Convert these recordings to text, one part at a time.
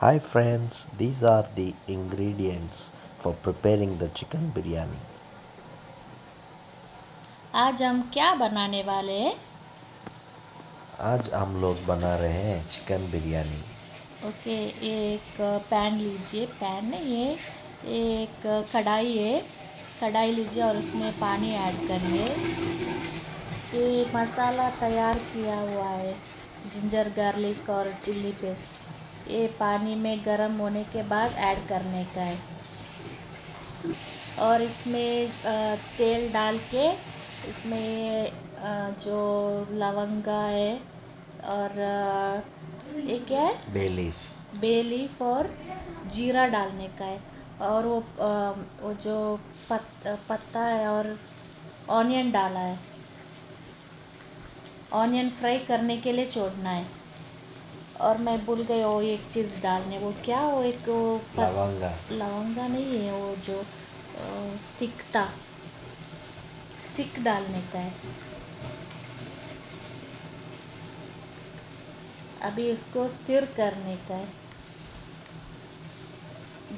Hi friends, these are the ingredients for preparing the chicken biryani. आज हम क्या बनाने वाले हैं? आज हम लोग बना रहे हैं चिकन बिरयानी ओके एक पैन लीजिए। पैन नहीं है एक कढ़ाई है। कढ़ाई लीजिए और उसमें पानी ऐड करिए। ये मसाला तैयार किया हुआ है जिंजर गार्लिक और चिल्ली पेस्ट ये पानी में गर्म होने के बाद ऐड करने का है। और इसमें तेल डाल के इसमें जो लवंगा है और ये क्या है? Bay leaf. बे लीफ और जीरा डालने का है। और वो वो जो पत, पत्ता है और ऑनियन डाला है। ऑनियन फ्राई करने के लिए छोड़ना है। और मैं भूल गई वो एक चीज़ डालने वो क्या वो एक वो लवंगा। लवंगा नहीं है वो जो टिकता स्टिक डालने का है। अभी इसको स्टिर करने का है।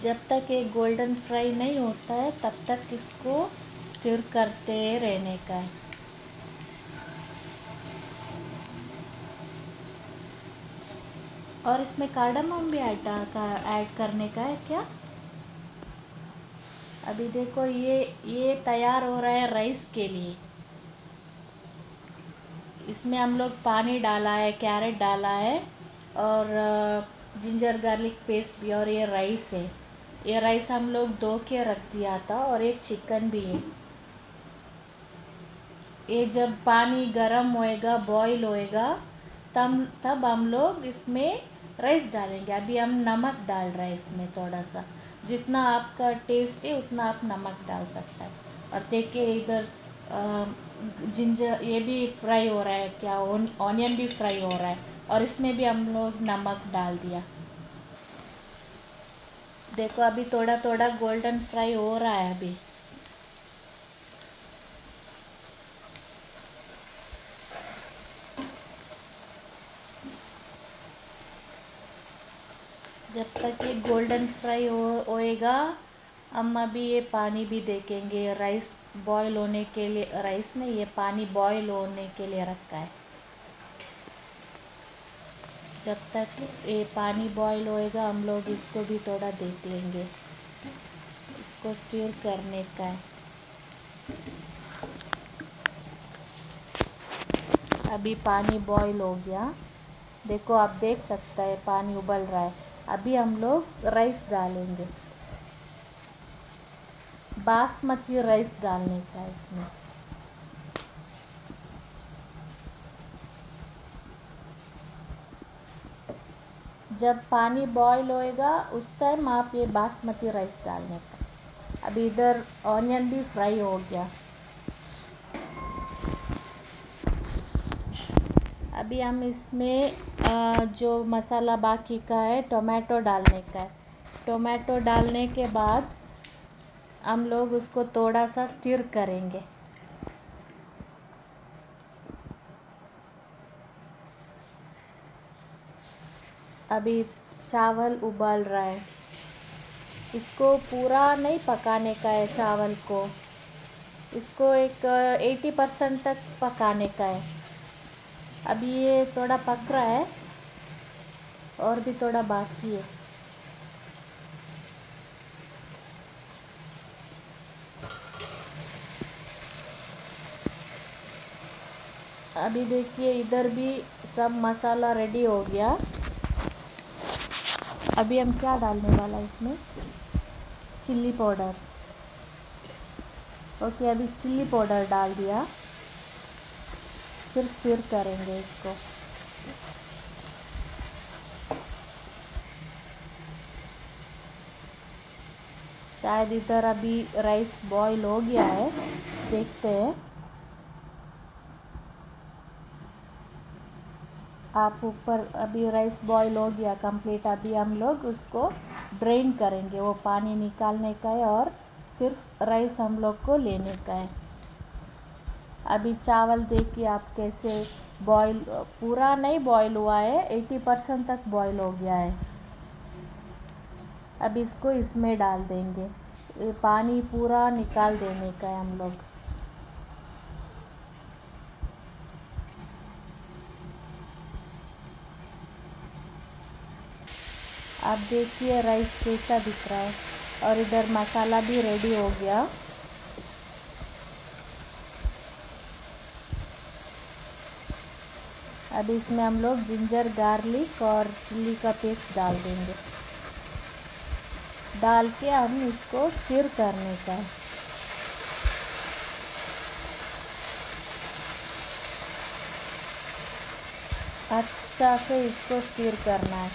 जब तक ये गोल्डन फ्राई नहीं होता है तब तक इसको स्टिर करते रहने का है। और इसमें कार्डमम भी ऐड ऐड करने का है क्या? अभी देखो, ये ये तैयार हो रहा है राइस के लिए। इसमें हम लोग पानी डाला है, कैरेट डाला है और जिंजर गार्लिक पेस्ट भी और ये राइस है। ये राइस हम लोग धो के रख दिया था और एक चिकन भी है। ये जब पानी गर्म होएगा, बॉईल होएगा तब तब हम लोग इसमें राइस डालेंगे। अभी हम नमक डाल रहे हैं इसमें थोड़ा सा जितना आपका टेस्ट है, उतना आप नमक डाल सकते हैं। और देखिए इधर जिंजर ये भी फ्राई हो रहा है क्या? ऑनियन भी फ्राई हो रहा है। और इसमें भी हम लोग नमक डाल दिया। देखो अभी थोड़ा थोड़ा गोल्डन फ्राई हो रहा है अभी। जब तक ये गोल्डन फ्राई होएगा हम अभी ये पानी भी देखेंगे। राइस बॉईल होने के लिए राइस नहीं, ये पानी बॉईल होने के लिए रखा है। जब तक ये पानी बॉईल होएगा, हम लोग इसको भी थोड़ा देख लेंगे इसको स्टीर करने का है। अभी पानी बॉईल हो गया। देखो, आप देख सकते हैं, पानी उबल रहा है। अभी हम लोग राइस डालेंगे। बासमती राइस डालने का इसमें। जब पानी बॉईल होएगा, उस टाइम आप ये बासमती राइस डालने का। अभी इधर ऑनियन भी फ्राई हो गया। अभी हम इसमें जो मसाला बाकी का है, टोमेटो डालने का है। टोमेटो डालने के बाद हम लोग उसको थोड़ा सा स्टिर करेंगे। अभी चावल उबाल रहा है। इसको पूरा नहीं पकाने का है चावल को। इसको एक एटी परसेंट तक पकाने का है। अभी ये थोड़ा पक रहा है और भी थोड़ा बाकी है। अभी देखिए इधर भी सब मसाला रेडी हो गया। अभी हम क्या डालने वाला इसमें? चिल्ली पाउडर ओके अभी चिल्ली पाउडर डाल दिया। फिर स्टिर करेंगे इसको। शायद इधर अभी राइस बॉईल हो गया है, देखते हैं। आप ऊपर अभी राइस बॉईल हो गया कंप्लीट अभी हम लोग उसको ड्रेन करेंगे। वो पानी निकालने का है और सिर्फ़ राइस हम लोग को लेने का है। अभी चावल देखिए आप कैसे बॉईल पूरा नहीं बॉईल हुआ है एटी परसेंट तक बॉईल हो गया है। अब इसको इसमें डाल देंगे। पानी पूरा निकाल देने का है हम लोग। आप देखिए राइस कैसा दिख रहा है। और इधर मसाला भी रेडी हो गया। अब इसमें हम लोग जिंजर, गार्लिक और चिल्ली का पेस्ट डाल देंगे। डाल के हम इसको स्टिर करने का है। अच्छा से इसको स्टिर करना है।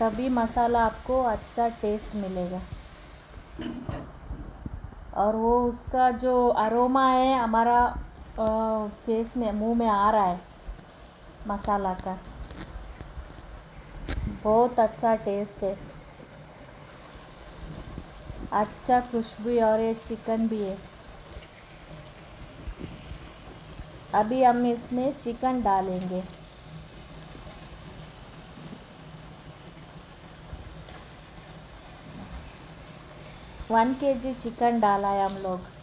तभी मसाला आपको अच्छा टेस्ट मिलेगा। और वो उसका जो अरोमा है, हमारा फेस में, मुँह में आ रहा है मसाला का। बहुत अच्छा टेस्ट है। अच्छा खुशबू और ये चिकन भी है। अभी हम इसमें चिकन डालेंगे। वन के जी चिकन डाला है हम लोग।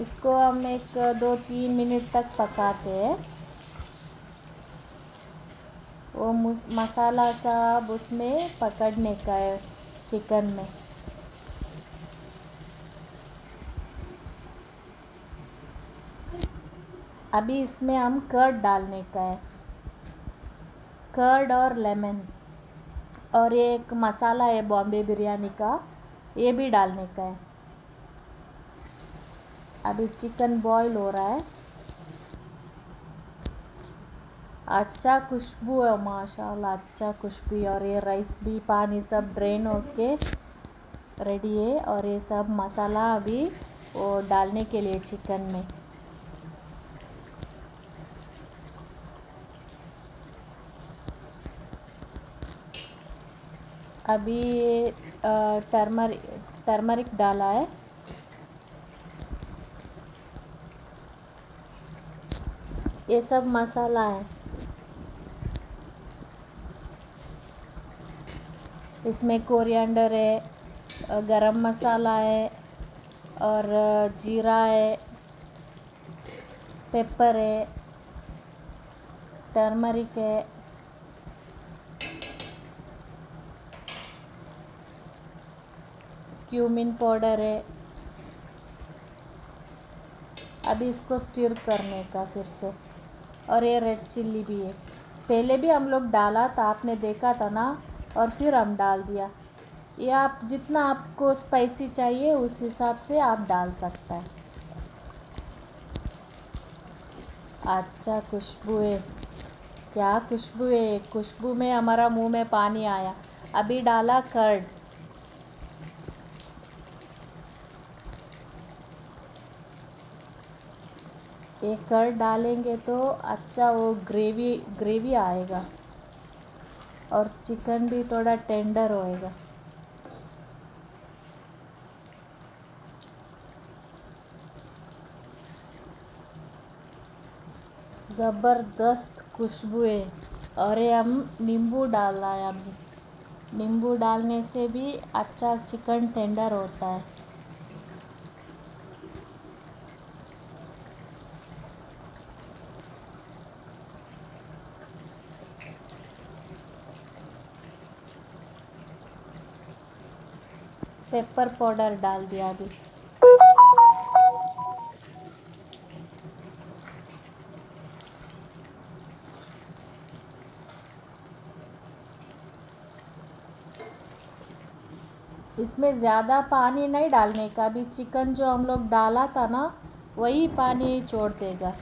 इसको हम एक दो तीन मिनट तक पकाते हैं। वो मसाला सब उसमें पकड़ने का है, चिकन में। अभी इसमें हम कर्ड डालने का है। कर्ड और लेमन और एक मसाला है बॉम्बे बिरयानी का, ये भी डालने का है। अभी चिकन बॉईल हो रहा है। अच्छा खुशबू है, माशाल्लाह अच्छा खुशबू और ये राइस भी, पानी सब ड्रेन होके रेडी है। और ये सब मसाला अभी वो डालने के लिए चिकन में। अभी टर्मरिक टर्मरिक डाला है। ये सब मसाला है। इसमें कोरिएंडर है गरम मसाला है, और जीरा है, पेपर है, टर्मरिक है। क्यूमिन पाउडर है। अभी इसको स्टिर करने का फिर से। और ये रेड चिल्ली भी है। पहले भी हम लोग डाला था, आपने देखा था ना, और फिर हम डाल दिया। ये आप जितना आपको स्पाइसी चाहिए, उस हिसाब से आप डाल सकता है। अच्छा खुशबू है। क्या खुशबू है? खुशबू में हमारा मुँह में पानी आया। अभी डाला कर्ड ये कर्ड डालेंगे तो अच्छा वो ग्रेवी ग्रेवी आएगा। और चिकन भी थोड़ा टेंडर होएगा। ज़बरदस्त खुशबू है। और ये हम नींबू डाल है अभी। नींबू डालने से भी अच्छा चिकन टेंडर होता है। पेपर पाउडर डाल दिया अभी। इसमें ज़्यादा पानी नहीं डालने का, अभी चिकन जो हम लोग डाला था ना, वही पानी छोड़ देगा।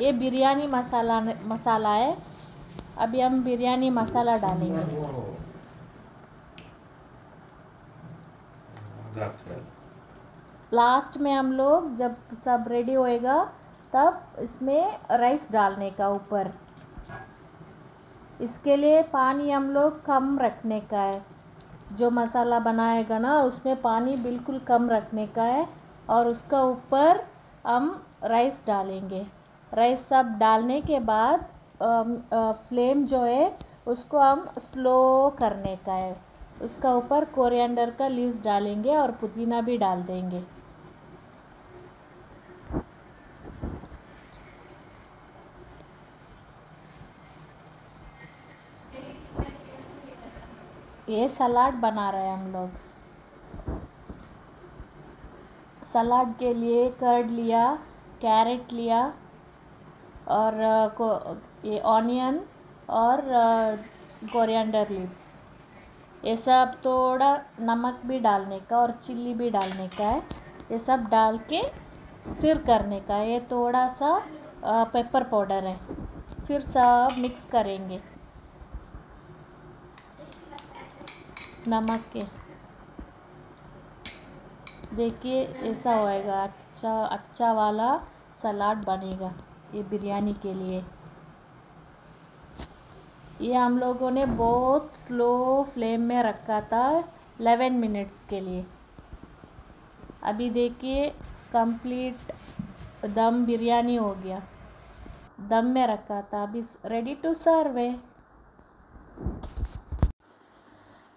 ये बिरयानी मसाला मसाला है। अभी हम बिरयानी मसाला डालेंगे। लास्ट में हम लोग जब सब रेडी होएगा, तब इसमें राइस डालने का ऊपर। इसके लिए पानी हम लोग कम रखने का है। जो मसाला बनाएगा ना, उसमें पानी बिल्कुल कम रखने का है और उसका ऊपर हम राइस डालेंगे। राइस सब डालने के बाद फ्लेम जो है, उसको हम स्लो करने का है। उसका ऊपर कोरिएंडर का लीव्स डालेंगे और पुदीना भी डाल देंगे। ये सलाद बना रहे हैं हम लोग। सलाद के लिए कर्ड लिया, कैरेट लिया और को, ये ऑनियन और कोरिएंडर लीव्स। ये सब थोड़ा नमक भी डालने का और चिल्ली भी डालने का है। ये सब डाल के स्टिर करने का ये थोड़ा सा पेपर पाउडर है। फिर सब मिक्स करेंगे। नमक के। देखिए, ऐसा होएगा। अच्छा अच्छा वाला सलाद बनेगा ये बिरयानी के लिए। ये हम लोगों ने बहुत स्लो फ्लेम में रखा था 11 मिनट्स के लिए। अभी देखिए कंप्लीट दम बिरयानी हो गया। दम में रखा था। अभी रेडी टू सर्व है।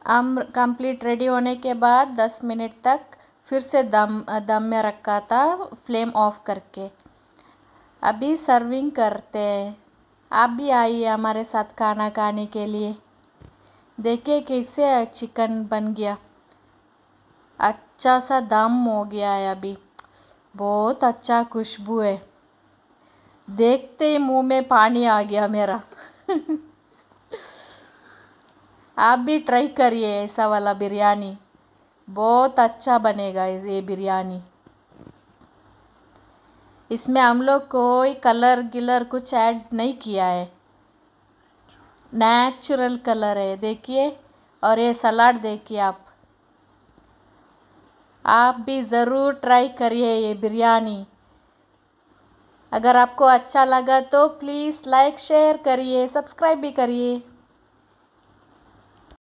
हम कंप्लीट रेडी होने के बाद 10 मिनट तक फिर से दम दम में रखा था फ्लेम ऑफ़ करके। अभी सर्विंग करते हैं। आप भी आइए हमारे साथ खाना खाने के लिए। देखिए कैसे चिकन बन गया। अच्छा सा दम हो गया है अभी। बहुत अच्छा खुशबू है। देखते ही मुँह में पानी आ गया मेरा। आप भी ट्राई करिए ऐसा वाला बिरयानी। बहुत अच्छा बनेगा ये बिरयानी। इसमें हम लोग कोई कलर गिलर कुछ ऐड नहीं किया है। नेचुरल कलर है, देखिए। और ये सलाद देखिए आप। आप भी ज़रूर ट्राई करिए ये बिरयानी। अगर आपको अच्छा लगा तो प्लीज़ लाइक शेयर करिए सब्सक्राइब भी करिए।